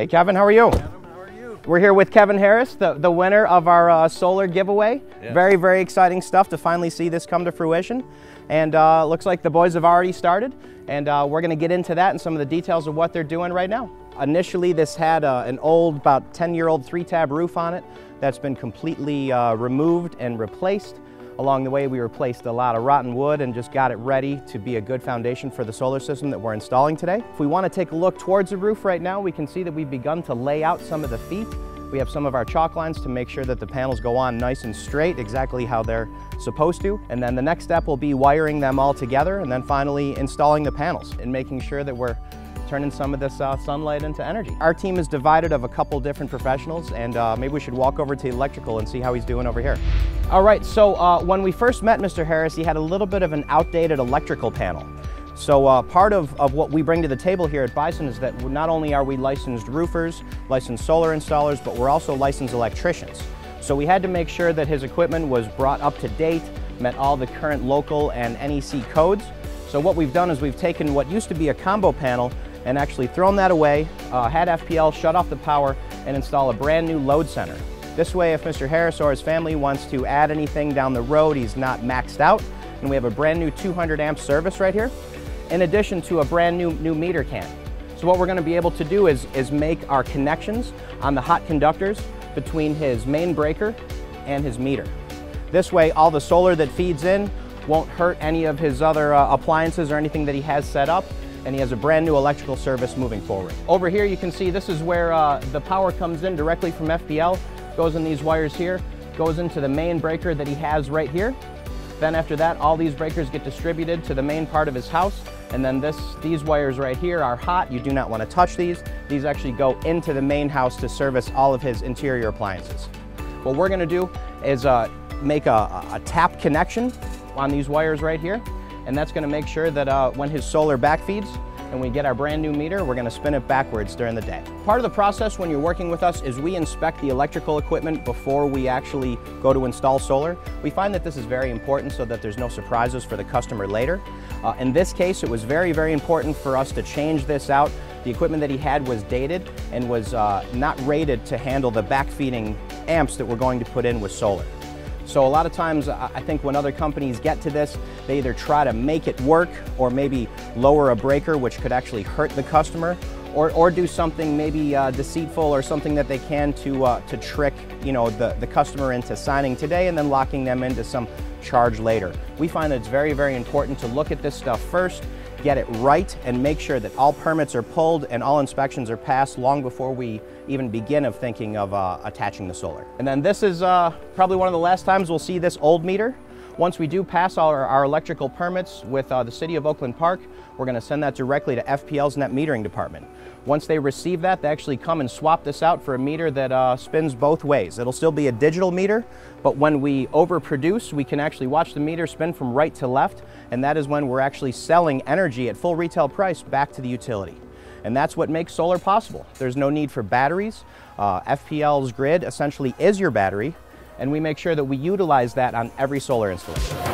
Hey, Kevin, how are you? Adam, how are you? We're here with Kevin Harris, the, the winner of our uh, solar giveaway. Yes. Very, very exciting stuff to finally see this come to fruition. And uh, looks like the boys have already started. And uh, we're going to get into that and some of the details of what they're doing right now. Initially, this had uh, an old, about 10 year old three tab roof on it that's been completely uh, removed and replaced. Along the way, we replaced a lot of rotten wood and just got it ready to be a good foundation for the solar system that we're installing today. If we want to take a look towards the roof right now, we can see that we've begun to lay out some of the feet. We have some of our chalk lines to make sure that the panels go on nice and straight, exactly how they're supposed to. And then the next step will be wiring them all together and then finally installing the panels and making sure that we're turning some of this uh, sunlight into energy. Our team is divided of a couple different professionals and uh, maybe we should walk over to electrical and see how he's doing over here. All right, so uh, when we first met Mr. Harris, he had a little bit of an outdated electrical panel. So uh, part of, of what we bring to the table here at Bison is that not only are we licensed roofers, licensed solar installers, but we're also licensed electricians. So we had to make sure that his equipment was brought up to date, met all the current local and NEC codes. So what we've done is we've taken what used to be a combo panel and actually thrown that away, uh, had FPL shut off the power and install a brand new load center. This way, if Mr. Harris or his family wants to add anything down the road, he's not maxed out. And we have a brand new 200 amp service right here, in addition to a brand new, new meter can. So what we're gonna be able to do is, is make our connections on the hot conductors between his main breaker and his meter. This way, all the solar that feeds in won't hurt any of his other uh, appliances or anything that he has set up and he has a brand new electrical service moving forward. Over here you can see this is where uh, the power comes in directly from FPL, goes in these wires here, goes into the main breaker that he has right here. Then after that, all these breakers get distributed to the main part of his house. And then this, these wires right here are hot. You do not want to touch these. These actually go into the main house to service all of his interior appliances. What we're going to do is uh, make a, a tap connection on these wires right here and that's going to make sure that uh, when his solar backfeeds and we get our brand new meter, we're going to spin it backwards during the day. Part of the process when you're working with us is we inspect the electrical equipment before we actually go to install solar. We find that this is very important so that there's no surprises for the customer later. Uh, in this case, it was very, very important for us to change this out. The equipment that he had was dated and was uh, not rated to handle the backfeeding amps that we're going to put in with solar. So a lot of times I think when other companies get to this, they either try to make it work or maybe lower a breaker which could actually hurt the customer or, or do something maybe uh, deceitful or something that they can to, uh, to trick you know, the, the customer into signing today and then locking them into some charge later. We find that it's very, very important to look at this stuff first get it right and make sure that all permits are pulled and all inspections are passed long before we even begin of thinking of uh, attaching the solar. And then this is uh, probably one of the last times we'll see this old meter. Once we do pass our, our electrical permits with uh, the City of Oakland Park, we're going to send that directly to FPL's net metering department. Once they receive that, they actually come and swap this out for a meter that uh, spins both ways. It'll still be a digital meter, but when we overproduce, we can actually watch the meter spin from right to left, and that is when we're actually selling energy at full retail price back to the utility. And that's what makes solar possible. There's no need for batteries. Uh, FPL's grid essentially is your battery, and we make sure that we utilize that on every solar installation.